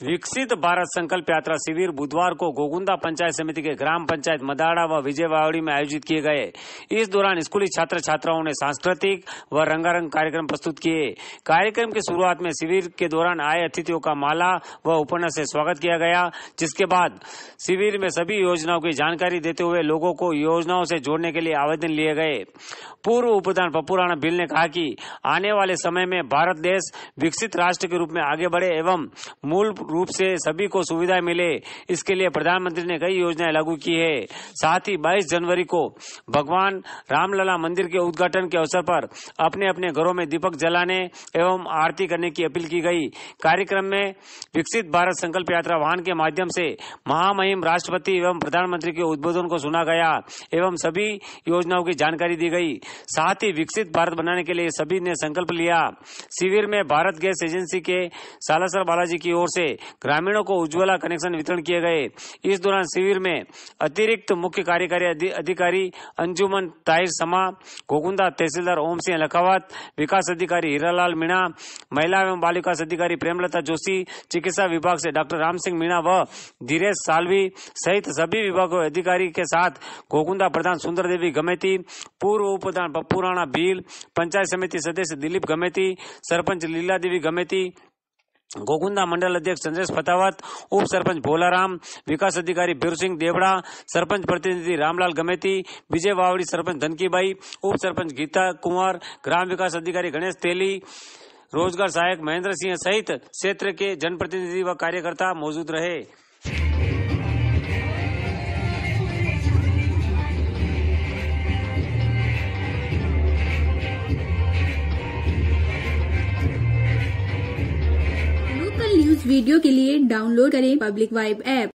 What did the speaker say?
विकसित भारत संकल्प यात्रा शिविर बुधवार को गोगुंदा पंचायत समिति के ग्राम पंचायत मदाड़ा व विजयवाड़ी में आयोजित किए गए। इस दौरान स्कूली छात्र छात्राओं ने सांस्कृतिक व रंगारंग कार्यक्रम प्रस्तुत किए। कार्यक्रम की शुरुआत में शिविर के दौरान आए अतिथियों का माला व उपन्यास से स्वागत किया गया, जिसके बाद शिविर में सभी योजनाओं की जानकारी देते हुए लोगों को योजनाओं से जोड़ने के लिए आवेदन लिए गए। पूर्व उपप्रधान पप्पू राणा बिल ने कहा कि आने वाले समय में भारत देश विकसित राष्ट्र के रूप में आगे बढ़े एवं मूल रूप से सभी को सुविधाएँ मिले। इसके लिए प्रधानमंत्री ने कई योजनाएँ लागू की है। साथ ही 22 जनवरी को भगवान रामलला मंदिर के उद्घाटन के अवसर पर अपने अपने घरों में दीपक जलाने एवं आरती करने की अपील की गई। कार्यक्रम में विकसित भारत संकल्प यात्रा वाहन के माध्यम से महामहिम राष्ट्रपति एवं प्रधानमंत्री के उद्बोधन को सुना गया एवं सभी योजनाओं की जानकारी दी गई। साथ ही विकसित भारत बनाने के लिए सभी ने संकल्प लिया। शिविर में भारत गैस एजेंसी के सालासर बालाजी की ओर से ग्रामीणों को उज्ज्वला कनेक्शन वितरण किए गए। इस दौरान शिविर में अतिरिक्त मुख्य कार्यकारी अधिकारी अंजुमन, ताहिर समा गोकुंदा तहसीलदार ओम सिंह लखावत, विकास अधिकारी हीरालाल मीणा, महिला एवं बाल विकास अधिकारी प्रेमलता जोशी, चिकित्सा विभाग से डॉक्टर राम सिंह मीणा व धीरेज सालवी सहित सभी विभागों अधिकारी के साथ गोकुंदा प्रधान सुंदर देवी गमेती, पूर्व उप प्रधान पप्पू राणा भील, पंचायत समिति सदस्य दिलीप गमेती, सरपंच लीला देवी गमेती गोकुंदा मंडल अध्यक्ष चंद्रेश फतावत उप सरपंच भोलाराम, विकास अधिकारी बीर सिंह देवड़ा, सरपंच प्रतिनिधि रामलाल गमेती, विजय वावड़ी सरपंच धनकीबाई, उप सरपंच गीता कुमार, ग्राम विकास अधिकारी गणेश तेली, रोज़गार सहायक महेंद्र सिंह सहित क्षेत्र के जनप्रतिनिधि व कार्यकर्ता मौजूद रहे। न्यूज़ वीडियो के लिए डाउनलोड करें पब्लिक वाइब ऐप।